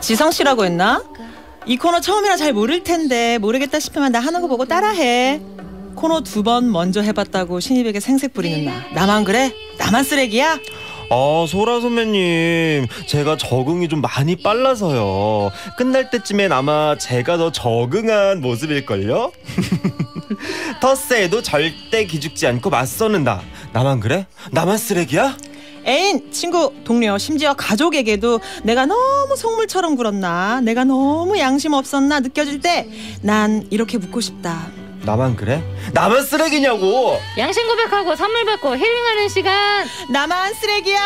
지성 씨라고 했나? 이 코너 처음이라 잘 모를 텐데 모르겠다 싶으면 나 하는 거 보고 따라해. 코너 두 번 먼저 해봤다고 신입에게 생색 부리는 나. 나만 그래? 나만 쓰레기야? 아, 소라 선배님, 제가 적응이 좀 많이 빨라서요. 끝날 때쯤엔 아마 제가 더 적응한 모습일걸요? 텃세에도 절대 기죽지 않고 맞서는다. 나만 그래? 나만 쓰레기야? 애인, 친구, 동료, 심지어 가족에게도 내가 너무 속물처럼 굴었나, 내가 너무 양심 없었나 느껴질 때 난 이렇게 묻고 싶다. 나만 그래? 나만 쓰레기냐고! 양심 고백하고 선물 받고 힐링하는 시간. 나만 쓰레기야?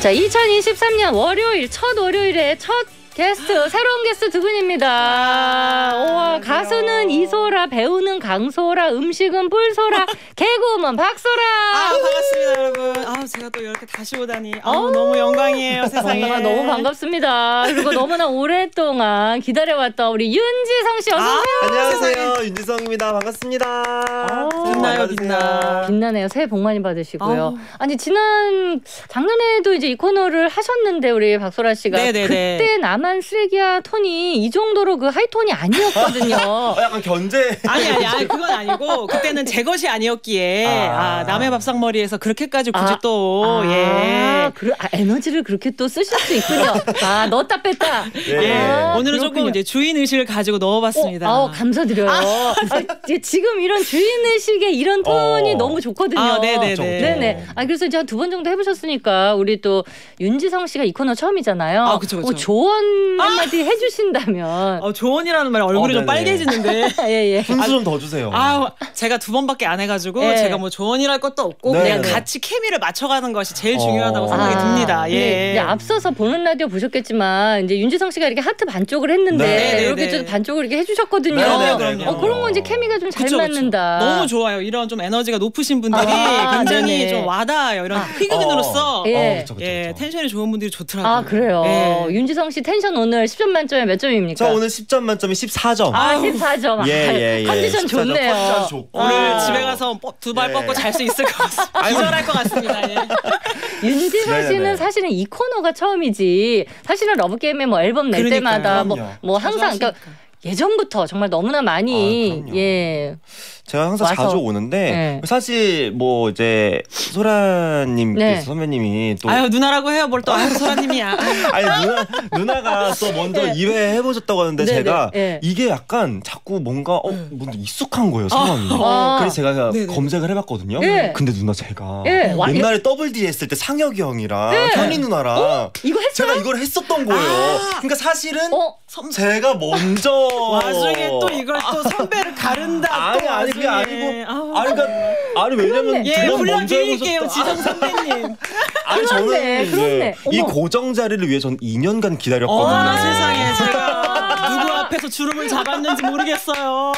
자, 2023년 월요일 첫 월요일에 첫 게스트 새로운 게스트 두 분입니다. 와 가수는 이소라, 배우는 강소라, 음식은 뿔소라, 개그우먼 박소라. 아, 반갑습니다, 여러분. 아, 제가 또 이렇게 다시 오다니. 아, 너무 영광이에요, 세상에. 정말 너무 반갑습니다. 그리고 너무나 오랫동안 기다려왔던 우리 윤지성 씨 어서 오세요. 안녕하세요, 윤지성입니다. 반갑습니다. 아, 빛나요, 빛나. 빛나네요. 새해 복 많이 받으시고요. 아우. 아니 지난 작년에도 이제 이 코너를 하셨는데 우리 박소라 씨가 네네네. 그때 나만 쓰레기야 톤이 이 정도로 그 하이톤이 아니었거든요. 어, 약간 견제. 아니 아니 아니 그건 아니고 그때는 제 것이 아니었기에 아, 아. 남의 밥상머리에서 그렇게까지 굳이 아, 또 아, 예. 그, 아, 에너지를 그렇게 또 쓰실 수 있군요. 아, 넣었다 뺐다. 예. 아, 오늘은 조금 그렇군요. 이제 주인 의식을 가지고 넣어봤습니다. 어, 아우, 감사드려요. 아, 이제 지금 이런 주인 의식의 이런 톤이 어. 너무 좋거든요. 아, 네네네. 네네. 아, 그래서 이제 한 두 번 정도 해보셨으니까 우리 또 윤지성 씨가 이 코너 처음이잖아요. 아, 그쵸, 그쵸. 뭐 조언 한마디 해주신다면. 어, 조언이라는 말 얼굴이 어, 좀 네네. 빨개지는데. 예, 예. 분수 좀 더 주세요. 아, 제가 두 번밖에 안 해가지고 예. 제가 뭐 조언이랄 것도 없고 네, 그냥 네. 같이 케미를 맞춰가는 것이 제일 어. 중요하다고 생각이 아, 듭니다. 근데 예. 이제 앞서서 보는 라디오 보셨겠지만 이제 윤지성 씨가 이렇게 하트 반쪽을 했는데 네, 네, 이렇게 네. 좀 반쪽을 이렇게 해주셨거든요. 네, 네, 그럼요. 어, 그런 건 이제 케미가 좀잘 그쵸, 그쵸. 맞는다. 너무 좋아요. 이런 좀 에너지가 높으신 분들이 아, 굉장히 네네. 좀 와닿아요. 이런 희극인으로서 어, 예. 그쵸, 그쵸, 예, 그쵸. 텐션이 좋은 분들이 좋더라고요. 아 그래요. 예. 윤지성 씨 텐션 오늘 10점 만점에 몇 점입니까? 저 오늘 10점 만점에 14점. 아 14점. 예, 예, 예. 컨디션 14점. 좋네요. 컨디션 좋고. 오늘 아. 집에 가서 두발 예. 뻗고 잘 수 있을 것 같습니다. 기절할 것 같습니다. 예. 네네네. 씨는 사실은 이 코너가 처음이지. 사실은 러브 게임에 뭐 앨범 낼 그러니까요. 때마다 뭐. 뭐 항상 그러니까 예전부터 정말 너무나 많이 아. 예. 제가 항상 와서. 자주 오는데 네. 사실 뭐 이제 소라님께서 네. 선배님이 또 아유 누나라고 해요. 뭘 또 아유 소라님이야. 아니 누나 누나가 또 먼저 네. 2회 해보셨다고 하는데 네, 제가 네, 네. 이게 약간 자꾸 뭔가 어 뭔가 익숙한 거예요 상황이. 아. 그래서 제가 네네. 검색을 해봤거든요. 네. 근데 누나 제가 네, 와- 옛날에 더블 D 했을 때 상혁이 형이랑 현희 누나랑 이거 했어요? 제가 이걸 했었던 거예요. 아. 그러니까 사실은 어? 제가 먼저 와중에 또 이걸 또 선배를 가른다. 아니 또 아니 그게 와중에. 아니고 아우. 아니 그러니까 아니 왜냐면 예, 두번 먼저 해보셨다. 지성 선배님. 아니 저는 그렇네, 이제 그렇네. 이. 고정 자리를 위해 전 2년간 기다렸거든요. 어머나 세상에 제가 누구 앞에서 주름을 잡았는지 모르겠어요.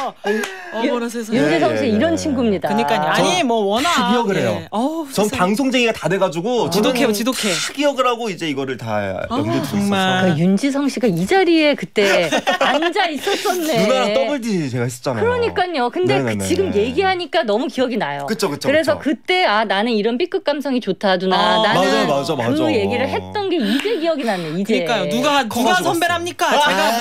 어머나 세상에. 윤지성 씨 예, 예, 이런 예. 친구입니다. 그러니까요. 아니 뭐 워낙 다 기억을 예. 해요. 어우, 전 세상에. 방송쟁이가 다 돼가지고 지독해요, 저는 지독해. 다 기억을 하고 이제 이거를 다 염두에 두고 정말. 있었어. 그 윤지성 씨가 이 자리에 그때 앉아 있었었네. 누나랑 더블 DJ 제가 했었잖아요. 그러니까요. 근데 그 네네네. 지금 얘기하니까 너무 기억이 나요. 그쵸 그쵸. 그래서 그쵸. 그때 아 나는 이런 B급 감성이 좋다 누나. 아, 나는 맞아요, 맞아, 맞아. 그 얘기를 했던 게 이제 기억이 나네. 이제. 그러니까요. 누가 누가 커가지고 선배랍니까? 제가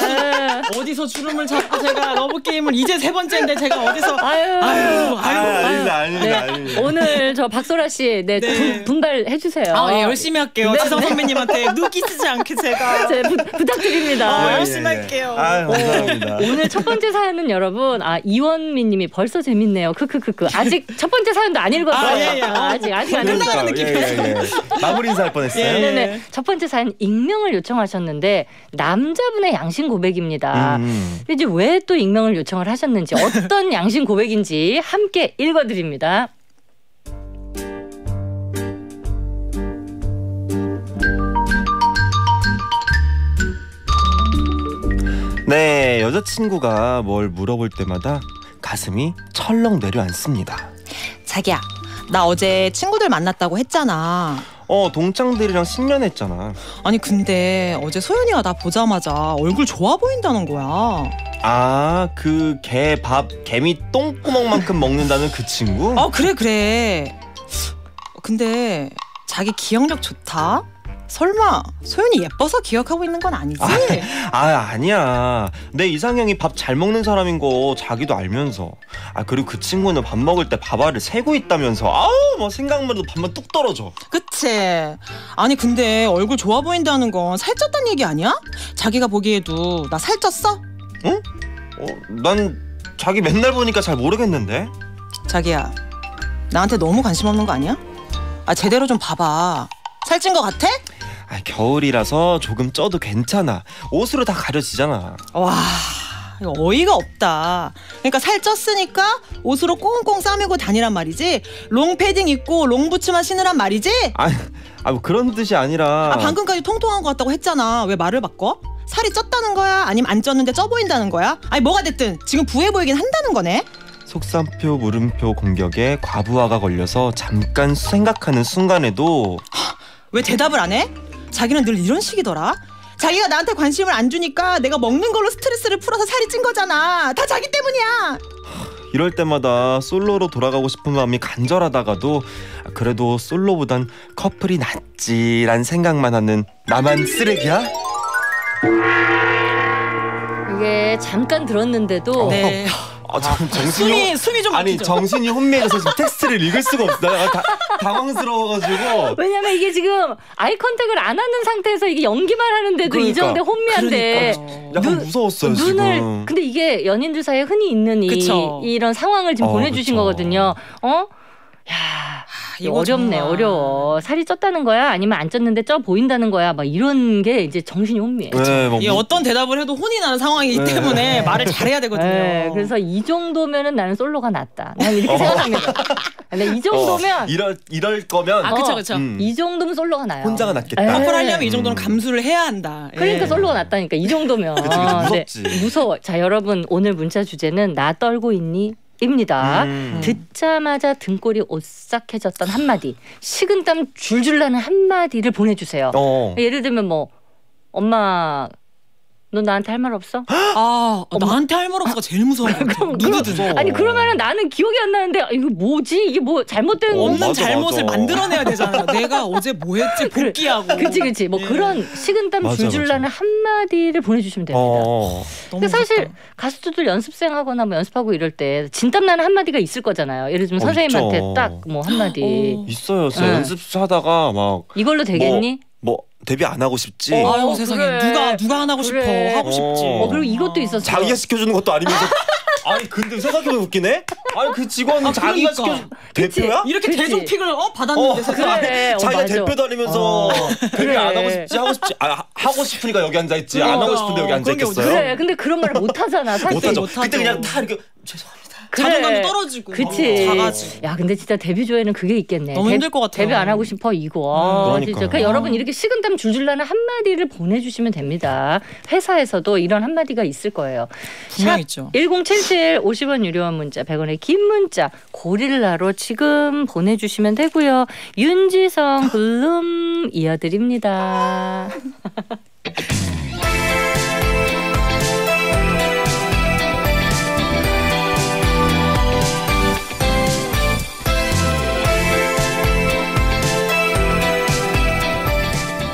어디서 주름을 잡고 제가 러브 게임을 이제 세 번째인데 제가 어디서 아유. 아유 아, 아유. 아닙니다, 아닙니다, 네. 아닙니다. 오늘 저 박소라 씨, 네, 네. 분- 분발해 주세요. 아, 예, 열심히 할게요. 네, 지성 네. 선배님한테 누가 되지 않게 제가. 제 부, 부탁드립니다. 아, 예, 열심히 예, 예. 할게요. 아, 감사합니다. 오늘 첫 번째 사연은 여러분 아 이원미 님이 벌써 재밌네요. 크크크크. 아직 첫 번째 사연도 안 읽었어요. 아, 예, 예. 아 직 아직 안 읽었어요. 느낌이었어요. 예, 예, 예. 마무리 인사할 뻔했어요. 예. 네 네. 첫 번째 사연 익명을 요청하셨는데 남자분의 양심 고백 입니다. 음. 이제 왜 또 익명을 요청을 하셨는지 어떤 양심 고백인지 함께 읽어드립니다. 네, 여자친구가 뭘 물어볼 때마다 가슴이 철렁 내려앉습니다. 자기야, 나 어제 친구들 만났다고 했잖아. 어 동창들이랑 신년했잖아. 아니 근데 어제 소연이가 나 보자마자 얼굴 좋아 보인다는 거야. 아 그 개 밥 개미 똥구멍만큼 먹는다는 그 친구? 어 그래 그래. 근데 자기 기억력 좋다. 설마 소연이 예뻐서 기억하고 있는 건 아니지? 아 아 니야 내 이상형이 밥 잘 먹는 사람인 거 자기도 알면서 아 그리고 그 친구는 밥 먹을 때 밥알을 세고 있다면서 아우 뭐 생각만 해도 밥만 뚝 떨어져 그치? 아니 근데 얼굴 좋아 보인다는 건 살쪘단 얘기 아니야? 자기가 보기에도 나 살쪘어? 어, 난 자기 맨날 보니까 잘 모르겠는데 자기야 나한테 너무 관심 없는 거 아니야? 아 제대로 좀 봐봐. 살찐 거 같아? 아 겨울이라서 조금 쪄도 괜찮아 옷으로 다 가려지잖아 와 이거 어이가 없다. 그러니까 살 쪘으니까 옷으로 꽁꽁 싸매고 다니란 말이지. 롱 패딩 입고 롱 부츠만 신으란 말이지. 아니 아, 뭐 그런 뜻이 아니라 아 방금까지 통통한 것 같다고 했잖아. 왜 말을 바꿔? 살이 쪘다는 거야? 아니면 안 쪘는데 쪄 보인다는 거야? 아니 뭐가 됐든 지금 부해 보이긴 한다는 거네. 속삼표 물음표 공격에 과부하가 걸려서 잠깐 생각하는 순간에도 왜 대답을 안 해? 자기는 늘 이런 식이더라. 자기가 나한테 관심을 안 주니까 내가 먹는 걸로 스트레스를 풀어서 살이 찐 거잖아. 다 자기 때문이야. 이럴 때마다 솔로로 돌아가고 싶은 마음이 간절하다가도 그래도 솔로보단 커플이 낫지란 생각만 하는 나만 쓰레기야? 이게 잠깐 들었는데도 네. 아, 정, 정신이 숨이 숨이 좀 아니 막히죠. 정신이 혼미해서 지금 텍스트를 읽을 수가 없어. 내가 다, 당황스러워가지고. 왜냐면 이게 지금 eye contact을 안 하는 상태에서 이게 연기만 하는데도 이 그러니까. 정도 혼미한데 그러니까. 약간 눈- 무서웠어요 눈을 지금. 근데 이게 연인들 사이에 흔히 있는 이 그쵸. 이런 상황을 지금 어, 보내주신 그쵸. 거거든요. 어? 야, 어렵네, 정말. 어려워. 살이 쪘다는 거야? 아니면 안 쪘는데 쪄 보인다는 거야? 막 이런 게 이제 정신이 혼미해. 네, 막 이게 무- 어떤 대답을 해도 혼이 나는 상황이기 네. 때문에 말을 잘해야 되거든요. 네, 그래서 이 정도면은 나는 솔로가 낫다. 난 이렇게 생각합니다. 근데 이 정도면 어, 이럴 이럴 거면 아 그쵸 그쵸. 음. 이 정도면 솔로가 나요. 혼자가 낫겠다. 에. 커플 하려면 이 음. 정도는 감수를 해야 한다. 예. 그러니까 솔로가 낫다니까 이 정도면. 그치, 그치, 무섭지. 네, 무서워. 자 여러분 오늘 문자 주제는 나 떨고 있니? 입니다. 음. 듣자마자 등골이 오싹해졌던 한마디, 식은땀 줄줄 나는 한마디를 보내주세요. 어. 예를 들면 뭐 엄마 너 나한테 할 말 없어? 아 나한테 할 말 없어가 제일 무서운 거 같아. 그럼- 누구든 무서워. 아니 그러면은 나는 기억이 안 나는데 아, 이거 뭐지? 이게 뭐 잘못된 거? 없는 맞아, 잘못을 맞아. 만들어내야 되잖아. 내가 어제 뭐 했지. 복귀하고. 그치 그치 뭐 예. 그런 식은땀 맞아, 줄줄. 나는 한마디를 보내주시면 됩니다. 어. 너무 근데 사실 무섭다. 가수들도 연습생하거나 뭐 연습하고 이럴 때 진땀 나는 한마디가 있을 거잖아요. 예를 들면 어, 선생님한테. 딱 뭐 한마디 어. 있어요. 네. 연습하다가 막 이걸로 되겠니? 뭐 데뷔 안 하고 싶지. 어. 아유 세상에 그래. 누가 누가 안 하고 그래. 싶어 하고 싶지. 어. 어 그리고 이것도 있었어. 자기가 시켜주는 것도 아니면서. 아니 근데 생각해보면 웃기네. 아니 그 직원 아, 자기가 그러니까. 시켜 대표야? 이렇게 그치. 대중 픽을 어 받았는데 어. 세상에. 그래. 어, 자기가 맞아. 대표 다니면서 데뷔 그래. 안 하고 싶지 하고 싶지 아, 하- 하고 싶으니까 여기 앉아 있지 안 하고 싶은데 여기 앉아 있겠어요? 그래. 근데 그런 말을 못 하잖아. 사실. 못 하죠. 못하죠. 그때 그냥 다 이렇게 죄송합니다. 그래. 자존감도 떨어지고. 그치. 어, 작아지고. 야, 근데 진짜 데뷔 조에는 그게 있겠네. 너무 데- 힘들 것 같아요. 데뷔 안 하고 싶어 이거. 아, 그러니까요. 진짜. 그러니까 여러분 이렇게 식은땀 줄줄 나는 한 마디를 보내주시면 됩니다. 회사에서도 이런 한 마디가 있을 거예요. 분명 있죠. 1077 50원 유료한 문자 100원의 긴 문자 고릴라로 지금 보내주시면 되고요. 윤지성 블룸 이어드립니다.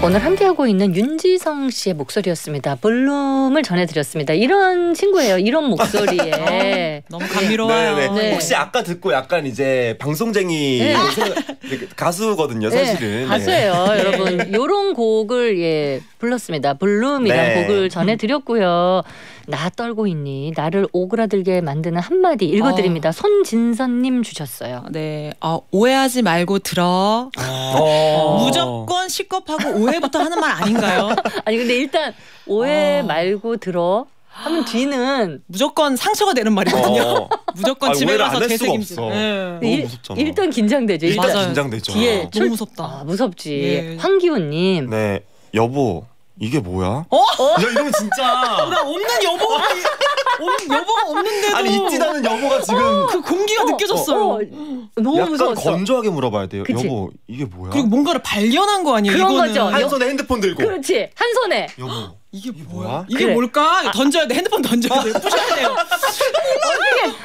오늘 함께하고 있는 윤지성 씨의 목소리였습니다. 블룸을 전해드렸습니다. 이런 친구예요. 이런 목소리에. 너무 감미로워요. 네네. 네. 혹시 아까 듣고 약간 이제 방송쟁이 네. 가수거든요, 네, 사실은. 가수예요, 여러분. 요런 곡을 예 불렀습니다. 네. 곡을 전해드렸고요. 나 떨고 있니? 나를 오그라들게 만드는 한마디 읽어드립니다. 손진선님 주셨어요. 네, 어, 오해하지 말고 들어. 어. 무조건 식겁하고 오해부터 하는 말 아닌가요? 아니 근데 일단 오해 어. 말고 들어 하면 뒤는 무조건 상처가 되는 말이거든요. 어. 무조건 아, 집에 가서 되새김질. 없어. 예. 너무 일- 무섭잖아. 일단 긴장되죠. 일단 맞아요. 긴장되죠. 뒤에 너무 출- 무섭다. 아, 무섭지. 예. 황기훈님. 네, 여보, 이게 뭐야? 어? 야 이러면 진짜 나 없는 여보가 없- 여보가 없는데도 아니 있지도 않은 여보가 지금 그 공기가 느껴졌어요. 어, 너무 약간 무서웠어. 건조하게 물어봐야 돼요. 그치? 여보 이게 뭐야? 그리고 뭔가를 발견한 거 아니에요? 그런 이거는. 거죠. 한 손에 핸드폰 들고 그렇지 한 손에 여보 이게 뭐야? 이게 그래. 뭘까? 던져야 돼. 핸드폰 던져야 돼. 부셔야 돼요.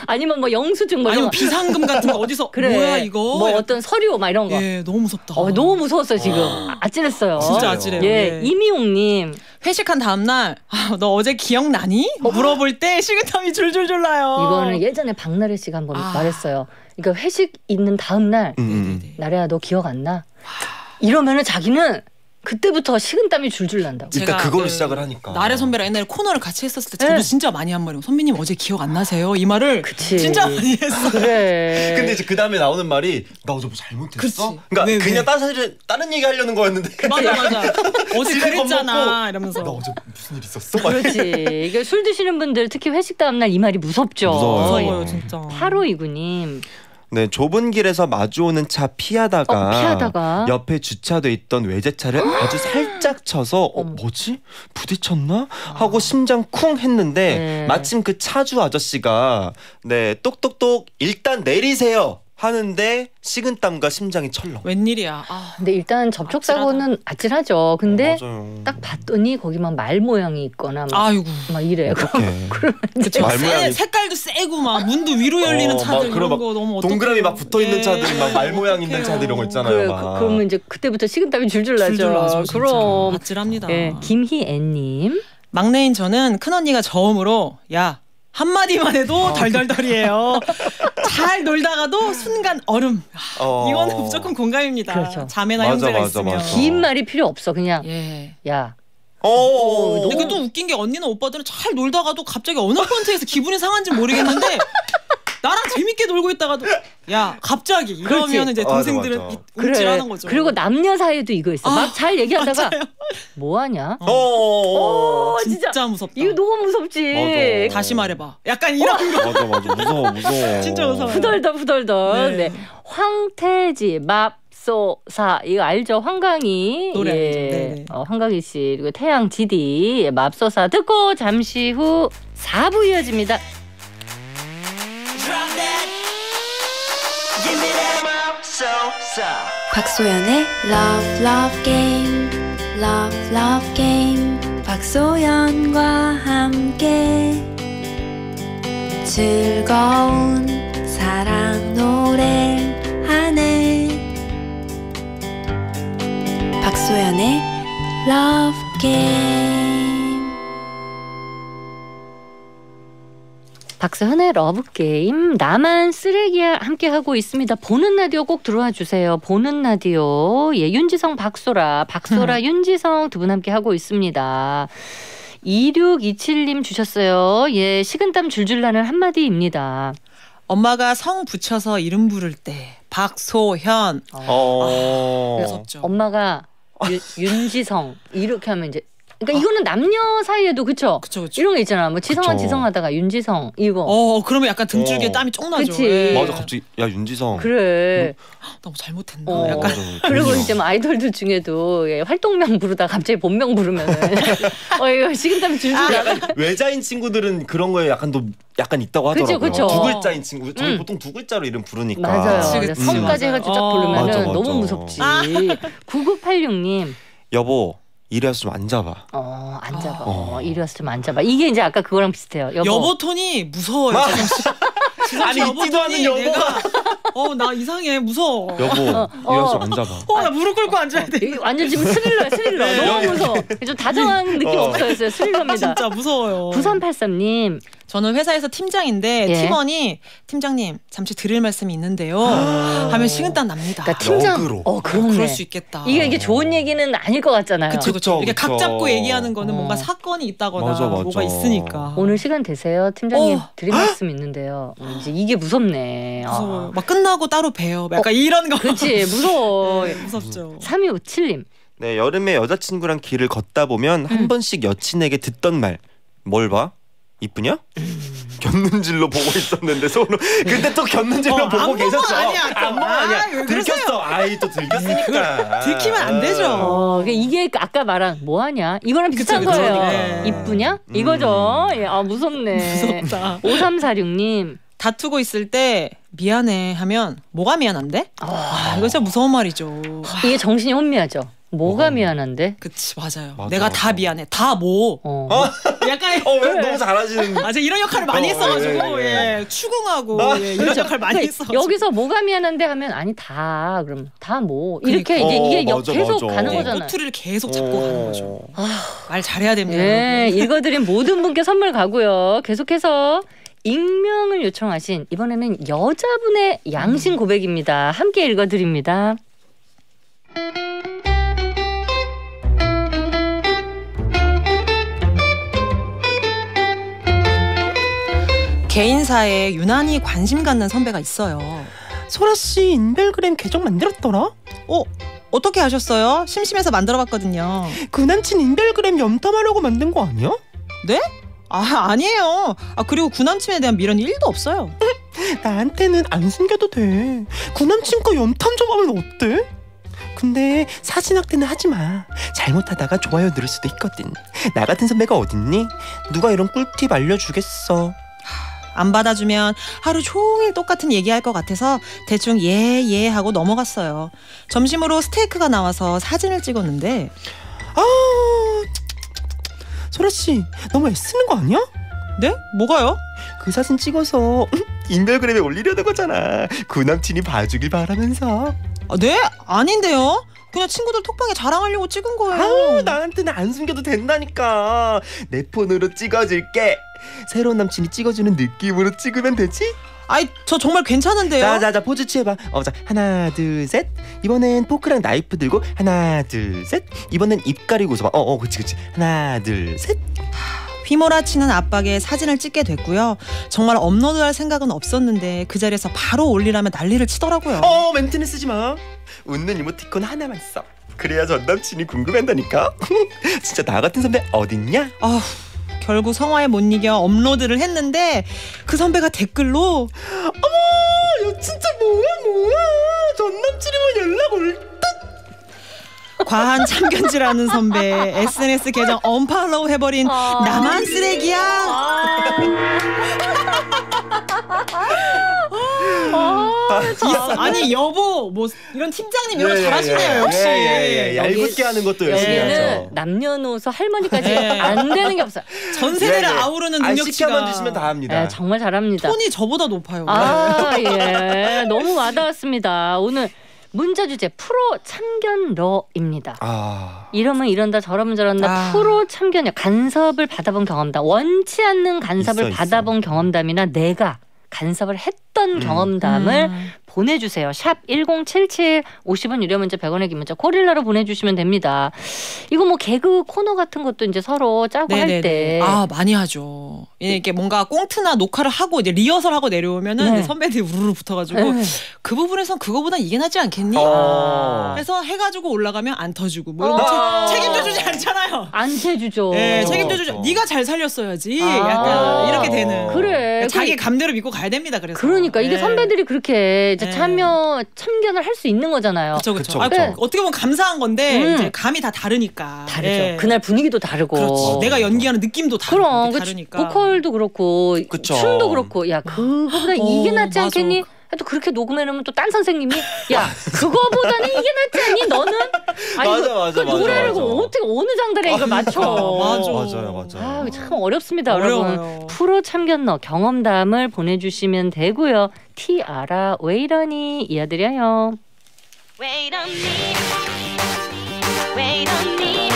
아니면 뭐 영수증 뭐 아니면 거. 비상금 같은 거 어디서 그래 뭐야 이거? 뭐 어떤 서류 막 이런 거 예, 너무 무섭다. 어, 너무 무서웠어요 지금 아찔했어요 진짜 아찔해요. 예, 예. 이미용님 회식한 다음 날, 아, 너 어제 기억나니? 물어볼 때 식은땀이 줄줄줄 나요. 이거는 예전에 박나래 씨가 한번 아. 말했어요 그러니까 회식 있는 다음 날 음, 음. 네네네. 나래야 너 기억 안 나? 이러면은 자기는 그때부터 식은땀이 줄줄 난다고 일단 제가 그걸로 그 시작을 하니까 나래 선배랑 옛날에 코너를 같이 했었을 때 저도 네. 진짜 많이 한 말이에요. 선배님 어제 기억 안 나세요? 이 말을 그치. 진짜 많이 했어. 그래 근데 이제 그 다음에 나오는 말이 나 어제 뭐 잘못했어? 그치. 그러니까 왜, 그냥 왜? 다른 사실 다른 얘기 하려는 거였는데 맞아 맞아. 어제 그랬잖아 이러면서. 나 어제 무슨 일 있었어? 막 그렇지 이게 술 드시는 분들 특히 회식 다음 날 이 말이 무섭죠 무서워요. 무서워요 진짜. 8529님 네 좁은 길에서 마주오는 차 피하다가, 어, 피하다가. 옆에 주차돼 있던 외제차를 아주 살짝 쳐서 어. 뭐지 부딪혔나 하고 심장 쿵 했는데 네. 마침 그 차주 아저씨가 네 똑똑똑 일단 내리세요 하는데 식은땀과 심장이 철렁. 웬일이야. 아, 근데 일단 접촉 사고는 아찔하죠 근데 맞아요. 딱 봤더니 거기만 말 모양이 있거나 막, 아이고. 막 이래. 그쵸. 말 세- 모양이- 색깔도 세고 막 문도 위로 열리는 어, 차들 이런 막거 너무. 동그라미 막 붙어 있는 예. 차들 막 말 모양 있는. 차들 이런 거 있잖아요. 막. 그, 그 러면 이제 그때부터 식은땀이 줄줄 나죠. 줄줄 나죠. 그럼 아찔합니다. 예, 김희애님 막내인 저는 큰언니가 저음으로 야 한마디만 해도 덜덜덜이에요. 잘 놀다가도 순간 얼음. 어. 이거는 무조건 공감입니다. 그렇죠. 자매나 맞아, 형제가 맞아, 있으면. 맞아. 긴 말이 필요 없어. 그냥 예. 야 어, 어, 어. 근데 또 웃긴 게 언니는 오빠들은 잘 놀다가도 갑자기 어느 포인트에서 기분이 상한지 모르겠는데 나랑 재밌게 놀고 있다가도 야 갑자기 이러면 이제 맞아, 동생들은 맞아. 이- 움찔하는 거죠. 그리고 남녀 사이에도 이거 있어. 아, 막잘 얘기하다가 맞아요. 뭐 하냐? 어, 어, 어. 어, 진짜, 진짜 무섭다. 이거 너무 무섭지. 맞아. 다시 말해봐. 약간 이런 거. 맞아 맞아 무서워 무서워. 진짜 무서워요. 후덜덜 후덜덜. 네. 네. 황태지 맙소사 이거 알죠? 황강희 노래? 예. 네네. 어, 황강희 씨 그리고 태양 지디 예, 맙소사 듣고 잠시 후 4부 이어집니다. 박소연의 Love Love Game Love Love Game 박소연과 함께 즐거운 사랑 노래 하네 박소연의 Love Game 박소현의 러브게임 나만 쓰레기야 함께 하고 있습니다. 보는 라디오 꼭 들어와 주세요. 보는 라디오 예 윤지성 박소라 박소라 윤지성 두 분 함께 하고 있습니다. 2627님 주셨어요. 예 식은땀 줄줄 나는 한마디입니다. 엄마가 성 붙여서 이름 부를 때 박소현 어. 무섭죠. 엄마가 유- 윤지성 이렇게 하면 이제 그러니까 이거는 남녀 사이에도 그쵸? 그쵸 그쵸. 이런 거 있잖아. 뭐 지성아 그쵸. 지성하다가 윤지성 이거 어 그러면 약간 등줄기에 어. 땀이 쫑 나죠. 그치. 예. 맞아 갑자기 야 윤지성. 그래. 너무 잘못했나. 어. 약간 맞아, 그리고 그럼요. 이제 뭐 아이돌들 중에도 예, 활동명 부르다 갑자기 본명 부르면은 어 이거 식은땀 줄줄 아, 나가. 외자인 친구들은 그런 거에 약간 또 약간 있다고 그쵸, 하더라고요. 그쵸. 두 글자인 친구. 저희 음. 보통 두 글자로 이름 부르니까. 맞아요. 그치. 성까지 맞아요. 해가지고 쫙 어. 부르면은 맞아, 맞아. 너무 무섭지. 아. 9986님. 여보 이래서 좀 앉아봐. 어, 앉아봐. 어. 어, 이리 와서 좀 앉아봐. 이게 이제 아까 그거랑 비슷해요. 여보. 여보 톤이 무서워요. 아. 아니, 여보 있지도 않은 여보가. 내가 어나 이상해 무서워. 여보 이래서 좀 앉아봐. 어나 무릎 꿇고 앉아야 돼. 이게 완전 지금 스릴러야, 스릴러. 네. 너무 무서워. 좀 다정한 느낌 어. 없어졌어요. 스릴러입니다. 진짜 무서워요. 9383님. 저는 회사에서 팀장인데 예. 팀원이 팀장님 잠시 드릴 말씀이 있는데요. 하면 식은땀 납니다. 그러니까 팀장. 역으로. 어, 그렇네. 그럴 수 있겠다. 이게 이게 좋은 얘기는 아닐 것 같잖아요. 그쵸 그쵸. 그쵸, 이게 각. 잡고 얘기하는 거는 어. 뭔가 사건이 있다거나 맞아, 맞아. 뭐가 있으니까. 오늘 시간 되세요, 팀장님. 어. 드릴 말씀 있는데요. 어, 이제 이게 무섭네. 아. 무서워요. 막 끝나고 따로 봬요. 약간 이런 거. 그렇지, 무서워. 네, 무섭죠. 3257님. 네 여름에 여자친구랑 길을 걷다 보면 한 음. 번씩 여친에게 듣던 말 뭘 봐? 이쁘냐? 곁눈질로 보고 있었는데 서로 근데 또 곁눈질로 어, 보고 계셨죠. 아니야, 또. 안무가 아니야. 아? 들켰어. 아이 또 들켰으니까. 들키면 안 되죠. 어, 그러니까 이게 아까 말한 뭐 하냐? 이거랑 비슷한 그쵸. 거예요. 네. 이쁘냐? 음. 이거죠. 예, 아 무섭네. 무섭다. 5346님. 다투고 있을 때 미안해 하면 뭐가 미안한데? 아, 이거 진짜 무서운 말이죠. 이게 정신이 혼미하죠. 뭐가 어. 미안한데? 그치 맞아요. 맞아, 내가 맞아. 다 미안해. 다 뭐? 어. 약간 어, 왜 너무 잘하시는. 아, 제가 이런 역할을 많이 어, 했어가지고 예, 예, 예, 추궁하고 나- 예, 이런 역할 많이 그러니까 했어. 여기서 뭐가 미안한데 하면 아니 다 그럼 다 뭐 이렇게 그러니까. 이제 이게 어, 역- 맞아, 계속 맞아. 가는 네, 거잖아요. 꼬투리를 계속 잡고 가는 거죠. 어. 말 잘해야 됩니다. 네, 여러분. 읽어드린 모든 분께 선물 가고요. 계속해서 익명을 요청하신 이번에는 여자분의 양심 고백입니다. 함께 읽어드립니다. 개인사에 유난히 관심 갖는 선배가 있어요. 소라 씨 인별그램 계정 만들었더라? 어 어떻게 하셨어요? 심심해서 만들어봤거든요. 그 남친 인별그램 염탐하려고 만든 거 아니야? 네? 아 아니에요. 아 그리고 구남친에 대한 미련이 1도 없어요. 나한테는 안 숨겨도 돼. 그 남친과 염탐 좀 하면 어때? 근데 사진 확대는 하지 마. 잘못하다가 좋아요 누를 수도 있거든. 나 같은 선배가 어딨니? 누가 이런 꿀팁 알려주겠어. 안 받아주면 하루 종일 똑같은 얘기할 것 같아서 대충 예예 하고 넘어갔어요. 점심으로 스테이크가 나와서 사진을 찍었는데 아, 소라 씨 너무 애쓰는 거 아니야? 네? 뭐가요? 그 사진 찍어서 인별그램에 올리려는 거잖아. 그 남친이 봐주길 바라면서. 아, 네? 아닌데요. 그냥 친구들 톡방에 자랑하려고 찍은 거예요. 아우 나한테는 안 숨겨도 된다니까. 내 폰으로 찍어줄게. 새로운 남친이 찍어주는 느낌으로 찍으면 되지? 아이 저 정말 괜찮은데요. 자자자 포즈 취해봐. 어자 하나 둘 셋. 이번엔 포크랑 나이프 들고 하나 둘 셋. 이번엔 입 가리고 웃어봐. 어어 그치 그치. 하나 둘 셋. 휘몰아치는 압박에 사진을 찍게 됐고요. 정말 업로드할 생각은 없었는데 그 자리에서 바로 올리라면 난리를 치더라고요. 어 멘트는 쓰지 마. 웃는 이모티콘 하나만 써. 그래야 전 남친이 궁금해한다니까. 진짜 나 같은 선배 어딨냐? 아휴, 결국 성화에 못 이겨 업로드를 했는데 그 선배가 댓글로 어머, 야 진짜 뭐야 뭐야. 전 남친이면 연락 올. 과한 참견질하는 선배 SNS 계정 언팔로우 해버린 아. 나만 쓰레기야. 아, 있어. 아니 여보 뭐 이런 팀장님 이런 거 잘하시네요 역시. 예, 여기- 얄궂게 하는 것도 열심히 여기는 하죠. 남녀노소 할머니까지 네. 안 되는 게 없어요. 전 세대를 예, 예. 아우르는 안 능력치가 시켜만 주시면 다 합니다. 네, 정말 잘합니다. 톤이 저보다 높아요. 아, 예. 너무 와닿았습니다. 오늘 문자 주제 프로 참견러입니다. 아. 이러면 이런다 저러면 저런다 아. 프로 참견러 간섭을 받아본 경험담 원치 않는 간섭을 있어, 있어. 받아본 경험담이나 내가 간섭을 했던 음. 경험담을 음. 보내주세요. 샵 1077 50원 유료 문자 100원의 긴 문자 고릴라로 보내주시면 됩니다. 이거 뭐 개그 코너 같은 것도 이제 서로 짜고 할 때 아 많이 하죠. 이렇게 뭔가 꽁트나 녹화를 하고 이제 리허설하고 내려오면은 네. 선배들이 우르르 붙어가지고 네. 그 부분에선 그거보다 이게 낫지 않겠니? 어. 해서 해가지고 올라가면 안 터지고 뭐 이런 어. 거 책- 책임져주지 않잖아요. 안 해주죠. 네, 어. 책임져주죠. 어. 네가 잘 살렸어야지. 아. 약간 이렇게 되는. 그래. 그러니까 자기 그- 감대로 믿고 가야 됩니다. 그래서. 그러니까 이게 네. 선배들이 그렇게 이제 네. 참여 참견을 할 수 있는 거잖아요. 그쵸 그쵸, 그쵸. 아, 그쵸. 어떻게 보면 감사한 건데 음. 이제 감이 다 다르니까. 다르죠. 예. 그날 분위기도 다르고. 그렇지. 내가 연기하는 느낌도 다르고 그럼 그 다르니까. 보컬도 그렇고 그쵸. 춤도 그렇고 야 그거보다 이게 어, 낫지 맞아. 않겠니? 또 그렇게 녹음해놓으면 또 딴 선생님이 야 그거보다는 이게 낫지 않니 너는 아니 맞아, 그, 맞아, 그 맞아, 노래를 맞아. 어떻게 어느 장단에 이걸 맞춰 맞아. 맞아요, 맞아요. 아, 참 어렵습니다 여러분 어려워요. 프로 참견너 경험담을 보내주시면 되고요 티아라 왜 이러니 이어드려요 me. Wait on me.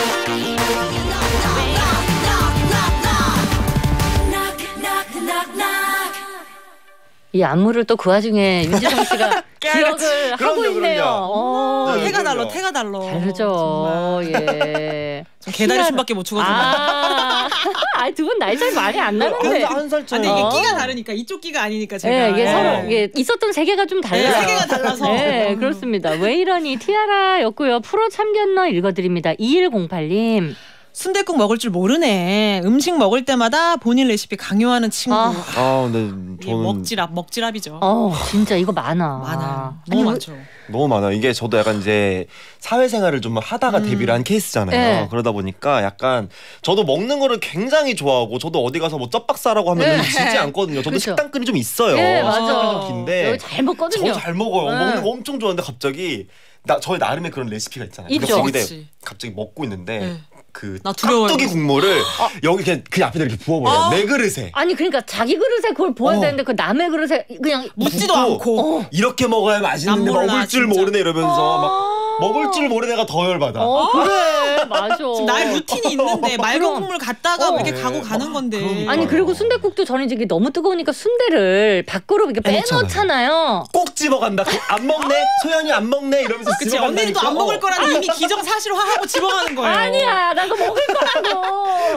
이 안무를 또 그 와중에 윤지성 씨가 기억을 하고 그럼요, 있네요 그럼요. 어, 네, 태가 달러, 그럼요. 태가 달러. 다르죠 예전 계다리 희한한- 춤밖에 못 추거든요. 아, 두분 나이 차이 많이 안 나는데. 한살 차이. 근데 이게 어. 끼가 다르니까 이쪽 끼가 아니니까 제가. 예, 이게 예. 서로 이게 있었던 세계가 좀 달라요. 네, 세계가 달라서. 네, 음. 그렇습니다. 왜 이러니 티아라였고요. 프로 참견너 읽어드립니다. 2108님. 순댓국 먹을 줄 모르네. 음식 먹을 때마다 본인 레시피 강요하는 친구. 아. 아 근데 이게 저는 먹지랖, 먹지랖이죠. 어 진짜 이거 많아. 많아요. 아니, 너무 많죠. 너무 많아. 이게 저도 약간 이제 사회생활을 좀 하다가 음. 데뷔를 한 케이스잖아요. 네. 그러다 보니까 약간 저도 먹는 거를 굉장히 좋아하고 저도 어디 가서 뭐 쩝박 싸라고 하면 네. 은 지지 않거든요. 저도 그쵸. 식단끈이 좀 있어요. 네, 맞아. 식단이 좀 긴데 여기 잘 먹거든요. 저잘 먹어요. 네. 먹는 거 엄청 좋아하는데 갑자기 나 저희 나름의 그런 레시피가 있잖아요. 있죠. 근데 그치. 갑자기 먹고 있는데 네. 그. 깍두기 국물을 여기 그냥 그 앞에다 이렇게 부어버려요. 아. 내 그릇에. 아니 그러니까 자기 그릇에 그걸 부어야 어. 되는데 그 남의 그릇에 그냥 묻지도 묻고 않고. 이렇게 먹어야 맛있는데 몰라, 먹을 줄 진짜. 모르네 이러면서 막 아. 먹을 줄 모르는 애가 더 열받아. 어 그래 맞아. 지금 나의 루틴이 있는데 맑은 그럼. 국물 갔다가 어. 뭐 이렇게 네. 가고 가는 건데. 그러니까. 아니 그리고 순대국도 저는 이제 이게 너무 뜨거우니까 순대를 밖으로 이렇게 빼놓잖아요. 꼭 집어간다. 그안 먹네. 소연이 안 먹네. 이러면서 그치 집어간다니까. 언니도 안 먹을 어. 거라는 이미 기정사실화하고 집어가는 거예요. 아니야 나 그거 먹을 거라고.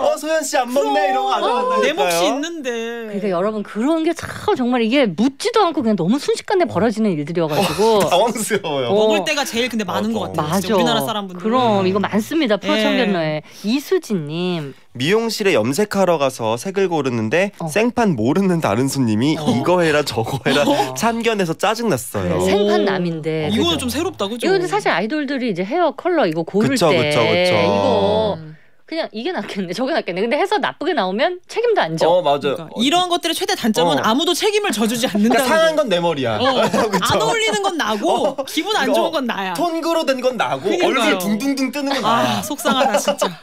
어 소연 씨 안 먹네 이러고 가져간다니까요. 내 몫이 있는데. 그러니까 여러분 그런 게 참 정말 이게 묻지도 않고 그냥 너무 순식간에 벌어지는 일들이어가지고 당황스러워요. 어. 먹을 때가 제일 근데 많은 것 맞아. 같아요. 맞아. 우리나라 사람분들. 그럼 이거 많습니다. 예. 프로청결로에 이수진님. 미용실에 염색하러 가서 색을 고르는데 어. 생판 모르는 다른 손님이 어. 이거 해라 저거 해라 참견해서 짜증 났어요. 그래, 생판 남인데. 이거는 그죠? 좀 새롭다 그죠? 이거 근데 사실 아이돌들이 이제 헤어 컬러 이거 고를 그쵸, 때 그쵸, 그쵸. 이거 음. 그냥 이게 낫겠네 저게 낫겠네 근데 해서 나쁘게 나오면 책임도 안 져. 어 맞아. 그러니까 이런 것들의 최대 단점은 어. 아무도 책임을 져주지 않는다는 그러니까 상한 거. 건내 머리야. 어? 안 어울리는 건 나고 기분 안 좋은 건 나야. 톤그로 된 건 나고 그러니까요. 얼굴 둥둥둥 뜨는 건 나야. 아 속상하다 진짜.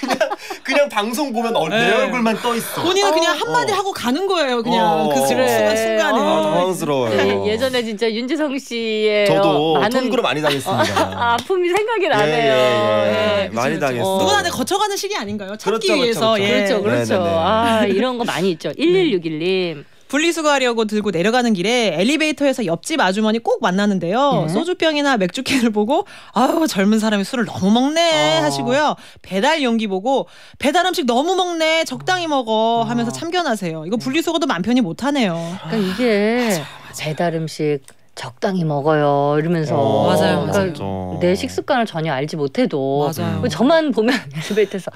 그냥 그냥 방송 보면 얼- 내 네. 얼굴만 떠 있어. 본인은 그냥 한마디 어. 하고 가는 거예요. 그냥 어. 그 순간 그래. 순간에. 아, 어. 당황스러워요. 예, 예전에 진짜 윤지성 씨의 저도 어, 많은 톤그로 많이 당했습니다. 아 픔이 생각이 나네요. 예, 예, 예. 예. 그쵸, 많이 그쵸. 당했어. 누구나 다 거쳐가 는 시기 아닌가요? 참기 그렇죠, 위해서. 그렇죠, 예. 그렇죠, 그렇죠. 네네네. 아 이런 거 많이 있죠. 1161님. 분리수거하려고 들고 내려가는 길에 엘리베이터에서 옆집 아주머니 꼭 만나는데요. 네. 소주병이나 맥주캔을 보고 아유 젊은 사람이 술을 너무 먹네 어. 하시고요. 배달 용기 보고 배달 음식 너무 먹네 적당히 먹어 아. 하면서 참견하세요. 이거 분리수거도 맘 편히 못하네요. 그러니까 이게 배달 음식 적당히 먹어요 이러면서 어, 맞아요, 그러니까 맞아. 내 식습관을 전혀 알지 못해도 맞아요. 저만 보면 엘리베이터에서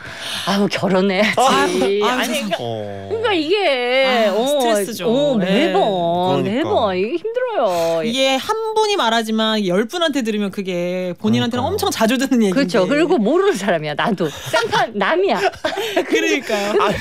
아우 결혼해야지 아니 세상에. 그러니까, 어. 그러니까 이게 아, 어, 스트레스죠. 어, 매번 네. 그러니까. 매번 이게 힘들어요. 이게 한 분이 말하지만 열 분한테 들으면 그게 본인한테는 그러니까요. 엄청 자주 듣는 얘기인데. 그렇죠. 그리고 모르는 사람이야. 나도 생판 남이야. 그러니까요. 아니,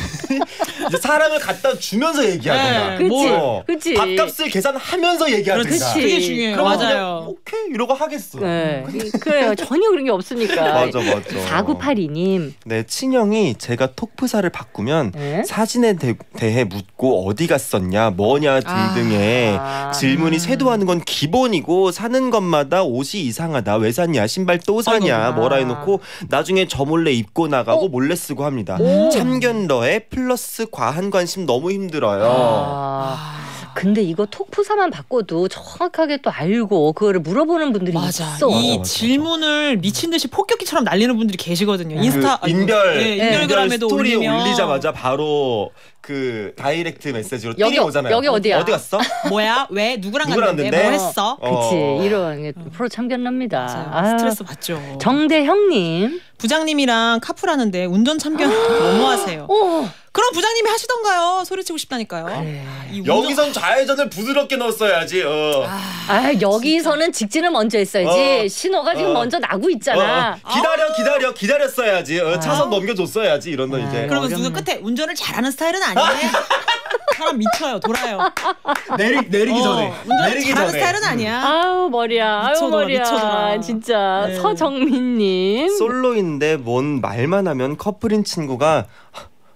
사람을 갖다 주면서 얘기해야 네. 된다. 그치, 어. 그치. 밥값을 계산하면서 그렇지. 된다. 그게 중요해요. 그러면 맞아요. 오케이 이러고 하겠어. 네. 그래요. 전혀 그런 게 없으니까. 맞아 맞아. 4982님. 네 친형이 제가 톡프사를 바꾸면 네? 사진에 대, 대해 묻고 어디 갔었냐 뭐냐 등등의 아. 질문이 쇄도하는 건 기본이고 사는 것마다 옷이 이상하다 왜 샀냐 신발 또 사냐 아이고. 뭐라 아. 해놓고 나중에 저 몰래 입고 나가고 어? 몰래 쓰고 합니다 오. 참견러에 플러스 과한 관심 너무 힘들어요 아. 근데 이거 톡프사만 바꿔도 정확하게 또 알고 그거를 물어보는 분들이 맞아. 있어. 이 맞아, 맞아. 질문을 미친 듯이 폭격기처럼 날리는 분들이 계시거든요. 그 인스타 아이고, 인별 예, 인별그램에도 스토리에 올리면 올리자마자 바로 그 direct message로 여기 띵이 오잖아요 여기 어디야? 어디 갔어? 뭐야 왜 누구랑 누구랑 갔는데 갔는데? 뭐 했어? 그치. 어. 이런 게 프로 참견납니다. 아유. 스트레스 받죠. 정대형님. 부장님이랑 카풀하는데 운전 참견 너무하세요. 오. 그럼 부장님이 하시던가요? 소리치고 싶다니까요. 그래. 이 운전- 여기선 좌회전을 부드럽게 넣었어야지 어. 아 여기서는 직진을 먼저 했어야지 어. 신호가 지금 어. 먼저 나고 있잖아. 어, 어. 기다려 기다려 기다렸어야지 어, 차선 아. 넘겨줬어야지 이런 거 이제 아. 그러면. 누가 끝에 운전을 잘하는 스타일은 아니에요. 사람 미쳐요, 돌아요. 내리 내리기 어, 전에 내리기 전에 스타일은 아니야. 아우 머리야. 미쳐돌아, 머리야. 미쳐돌아. 진짜 네. 서정민님. 솔로인 데 뭔 말만 하면 커플인 친구가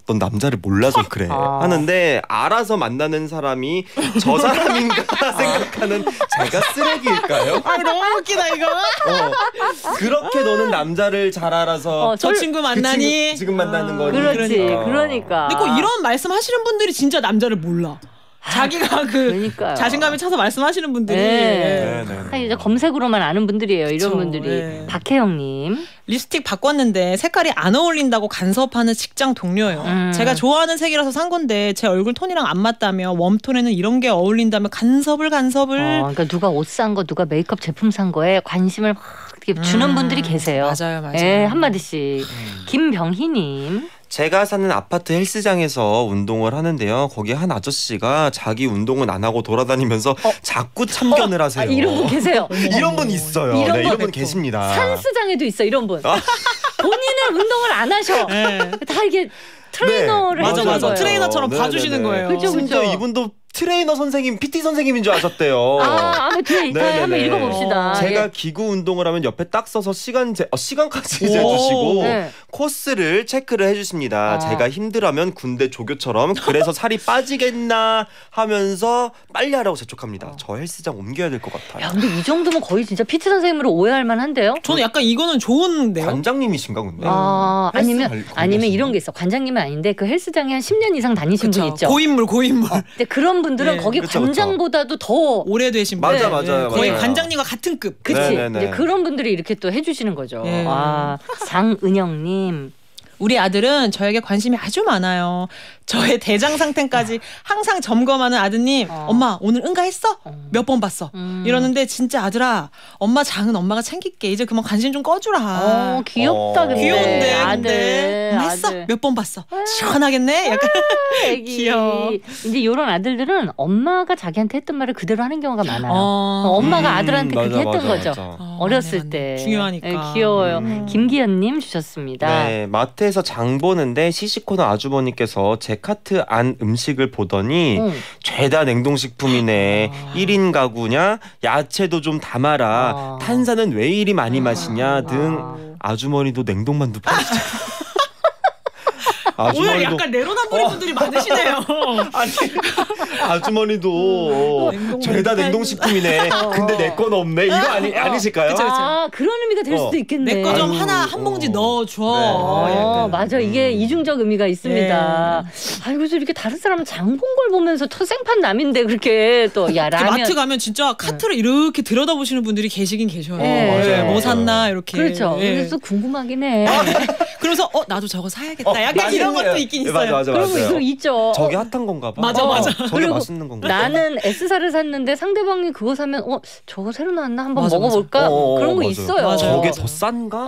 넌 남자를 몰라서 그래 아. 하는데 알아서 만나는 사람이 저 사람인가 생각하는 제가 쓰레기일까요? 아 너무 웃기다 이거. 어, 그렇게 너는 남자를 잘 알아서 어, 저 솔- 친구 그 만나니? 친구 지금 만나는 거니 그렇지. 그러니까. 그러니까. 근데 꼭 이런 말씀 하시는 분들이 진짜 남자를 몰라. 자기가 그 그러니까요. 자신감에 차서 말씀하시는 분들이 네. 네, 네, 네. 아니, 이제 검색으로만 아는 분들이에요. 이런 그쵸, 분들이. 네. 박혜영님. 립스틱 바꿨는데 색깔이 안 어울린다고 간섭하는 직장 동료예요. 음. 제가 좋아하는 색이라서 산 건데 제 얼굴 톤이랑 안 맞다며 웜톤에는 이런 게 어울린다며 간섭을 간섭을 어, 그러니까 누가 옷 산 거, 누가 메이크업 제품 산 거에 관심을 확 주는 음, 분들이 계세요. 맞아요, 맞아요. 예, 한마디씩. 음. 김병희님. 제가 사는 아파트 헬스장에서 운동을 하는데요. 거기 한 아저씨가 자기 운동은 안 하고 돌아다니면서 자꾸 참견을 하세요. 아, 이런 분 계세요. 이런 분 있어요. 이런 네, 분 이런 분. 계십니다. 산수장에도 있어 이런 분. 아. 본인은 운동을 안 하셔. 네. 다 이게 트레이너를 맞아, 해주는 맞아. 거예요. 트레이너처럼 네, 봐주시는 네, 네. 거예요. 그죠, 그죠. 이분도 트레이너 선생님, PT 선생님인 줄 아셨대요. 아, 아마 뒤에 있다 네네네. 한번 읽어봅시다. 제가 예. 기구 운동을 하면 옆에 딱 서서 시간 제, 어, 시간까지 오. 재주시고 네. 코스를 체크를 해주십니다. 아. 제가 힘들어하면 군대 조교처럼 그래서 살이 빠지겠나 하면서 빨리 하라고 재촉합니다. 저 헬스장 옮겨야 될 것 같아요. 야, 근데 이 정도면 거의 진짜 PT 선생님으로 오해할 만한데요. 저는 약간 이거는 좋은데요. 관장님이신가 근데? 아, 헬스 아니면 관리- 아니면 이런 게 있어. 관장님은 아닌데 그 헬스장에 한 10년 이상 다니신 분 그쵸. 있죠. 고인물, 고인물. 근데 그런 분들은 네. 거기 그쵸. 관장보다도 더 오래되신 분. 맞아, 네, 맞아요, 네. 거의 맞아요. 관장님과 같은 급. 그치 네 네 네. 이제 그런 분들이 이렇게 또 해주시는 거죠. 예. 아 장은영님 우리 아들은 저에게 관심이 아주 많아요. 저의 대장 상태까지 항상 점검하는 아드님. 어. 엄마 오늘 응가했어? 어. 몇 번 봤어? 음. 이러는데 진짜 아들아, 엄마 장은 엄마가 챙길게. 이제 그만 관심 좀 꺼주라. 어 귀엽다 어. 근데 귀여운데 아들 근데 했어? 아들. 몇 번 봤어? 시원하겠네. 약간 애기. 귀여워. 이제 이런 아들들은 엄마가 자기한테 했던 말을 그대로 하는 경우가 많아요. 어, 어, 엄마가 음, 아들한테 맞아, 그렇게 했던 맞아, 거죠. 맞아. 어, 어렸을 맞네, 때 맞네. 중요하니까. 예, 귀여워요. 음. 김기현님 주셨습니다. 네, 마트에서 장 보는데 시시코너 아주버니께서 제 카트 안 음식을 보더니 응. 죄다 냉동식품이네. 아. 1인 가구냐? 야채도 좀 담아라. 아. 탄산은 왜 이리 많이 마시냐? 등 아. 아주머니도 냉동만두 파시죠. 오늘 아주머니도 약간 내로남불인 분들이 많으시네요. 아니 아주머니도 냉동만두 죄다 팔- 냉동식품이네. 근데 내 건 없네. 이거 아니 어. 아니실까요? 그쵸, 그쵸. 아 그런 의미가 될 어. 수도 있겠네. 내 거 좀 하나 한 봉지 어. 넣어줘. 네. 어, 약간. 맞아. 이게 음. 이중적 의미가 있습니다. 아이고, 저 이렇게 다른 사람은 장 본 걸 보면서 터 생판 남인데 그렇게 또, 야, 특히 라면. 마트 가면 진짜 카트를 이렇게 들여다보시는 분들이 계시긴 계셔요. 네. 맞아요, 뭐. 샀나 이렇게. 그렇죠. 예. 그래서 또 궁금하긴 해. 그러면서 어 나도 저거 사야겠다. 어, 약간 이런 맛있네요. 것도 있긴 네, 있어요. 맞아 맞아 그런 거 맞아요. 이거 있죠. 저게 핫한 건가 봐. 맞아, 어, 맞아. 저게 그리고 맛있는 건가? 나는 S사를 샀는데 상대방이 그거 사면 어 저거 새로 나왔나 한번 맞아, 먹어볼까 맞아. 어, 그런 거 맞아요. 있어요. 맞아요. 저게 맞아. 더 싼가?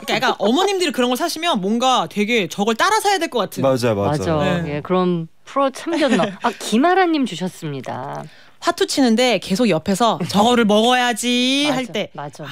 그러니까 약간 어머님들이 그런 걸 사시면 뭔가 되게 저걸 따라 사야 될 것 같은. 맞아 맞아. 맞아. 네. 예, 그럼 프로 참견너. 아 김아라님 주셨습니다. 화투 치는데 계속 옆에서 저거를 먹어야지 할 때. 맞아. 아,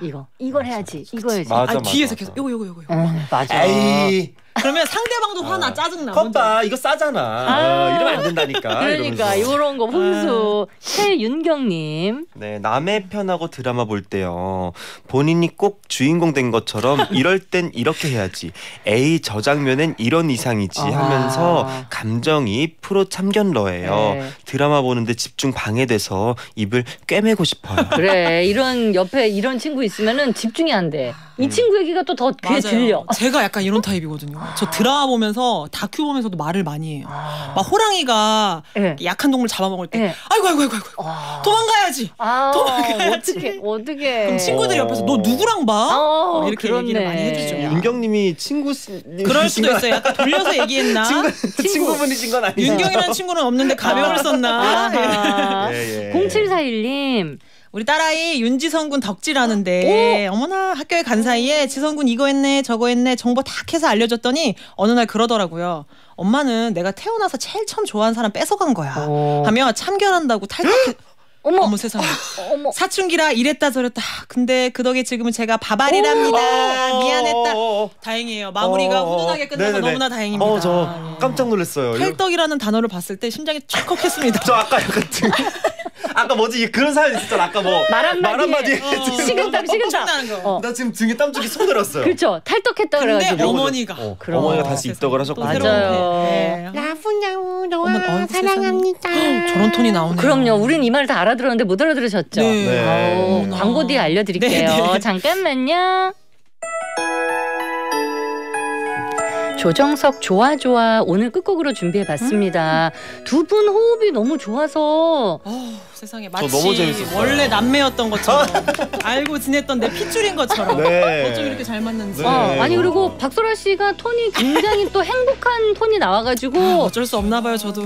이거 이걸 해야지. 이거 해야지. 맞아, 아, 맞아, 뒤에서 맞아. 계속 요거 요거 요거 요거. 음, 맞아. 에이 그러면 상대방도 화나 아, 짜증나. 컵봐 이거 싸잖아. 아. 어, 이러면 안 된다니까. 그러니까. 이런 거 훈수 최윤경님. 네 남의 편하고 드라마 볼 때요 본인이 꼭 주인공 된 것처럼 이럴 땐 이렇게 해야지 에이 저 장면엔 이런 이상이지 아. 하면서 감정이 프로 참견러예요 네. 드라마 보는데 집중 방해돼서 입을 꿰매고 싶어요 그래 이런 옆에 이런 친구 있으면은 집중이 안 돼. 이 친구 얘기가 또 더 귀에 맞아요. 들려. 제가 약간 이런 타입이거든요. 저 드라마 보면서 다큐 보면서도 말을 많이 해요. 아. 막 호랑이가 예. 약한 동물 잡아먹을 때 예. 아이고 아이고 아이고 아이고 아. 도망가야지. 아, 도망가야지. 어떻게 어떻게? 그럼 친구들이 옆에서 너 누구랑 봐? 어, 이렇게 그렇네. 얘기를 많이 해주죠. 윤경님이 친구 씨- 그럴 수도 있어요. 약간 돌려서 얘기했나? 친구, 친구분이신 건 아니죠? 윤경이라는 친구는 없는데 가명을 썼나? 예, 예. 0741님. 우리 딸아이 윤지성군 덕질하는데 어머나 학교에 간 사이에 지성군 이거 했네 저거 했네 정보 다 캐서 알려줬더니 어느 날 그러더라고요. 엄마는 내가 태어나서 제일 처음 좋아하는 사람 뺏어간 거야. 어. 하며 참견한다고 탈탁해. 어머. 어머 세상에. 어머. 사춘기라 이랬다 저랬다. 근데 그 덕에 지금은 제가 바바리랍니다. 미안했다. 어, 어, 다행이에요. 마무리가 어, 어, 어. 훈훈하게 끝나서 네네네. 너무나 다행입니다. 어, 저 예. 깜짝 놀랐어요. 탈떡이라는 단어를 봤을 때 심장이 찰컥했습니다. 저 아까 약간 등 아까 뭐지 그런 사연 있었잖아. 아까 뭐말 한마디에 한마디에 어. 식은땀 식은땀. 어. 나 지금 등에 땀줄이 손 들었어요. 그렇죠. 탈떡했다 근데 그래가지고. 어머니가 어, 그럼. 어머니가 다시 입덕을 또 하셨고 맞아요. 배. 네. 너와 어이구, 사랑합니다. 저런 톤이 나오네요. 그럼요. 우린 이말다 알아들었는데 못 알아들으셨죠? 네. 네. 어머나. 광고 뒤에 알려드릴게요. 네, 네. 잠깐만요. 조정석 좋아 좋아 오늘 끝곡으로 준비해봤습니다. 두분 호흡이 너무 좋아서 어우, 세상에 저 마치 너무 재밌었어요. 원래 남매였던 것처럼 알고 지냈던 내 핏줄인 것처럼 네. 어쩜 이렇게 잘 맞는지 네. 어, 아니 그리고 박소라 씨가 톤이 굉장히 또 행복한 톤이 나와가지고 어쩔 수 없나 봐요 저도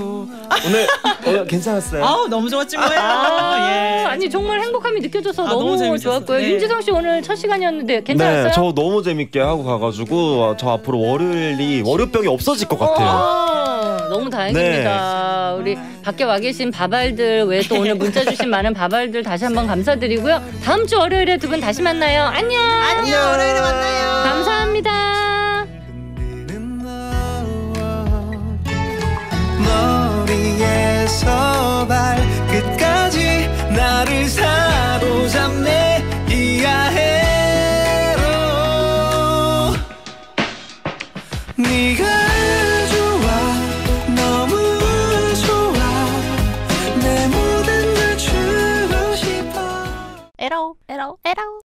오늘 오늘 괜찮았어요. 아우 너무 좋았지 뭐예요 아, 예. 아니 정말 행복함이 느껴져서 아, 너무, 너무. 좋았고요. 네. 윤지성 씨 오늘 첫 시간이었는데 괜찮았어요? 네, 저 너무 재밌게 하고 가가지고 저 앞으로 월요일이 월요병이 없어질 것 같아요. 어, 너무 다행입니다. 우리 밖에 와 계신 바발들 외에 또 오늘 문자 주신 많은 바발들 다시 한번 감사드리고요. 다음 주 월요일에 두 분 다시 만나요. 안녕. 안녕 월요일에 만나요 감사합니다. 머리에서 발끝까지 나를 사로잡네 내 모든 걸